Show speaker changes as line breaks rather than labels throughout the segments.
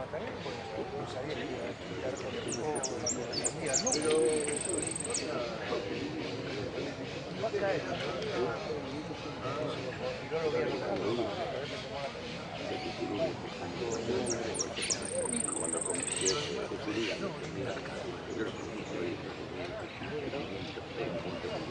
Macarena, pues,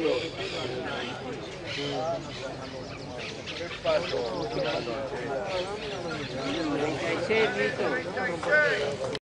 Thank you.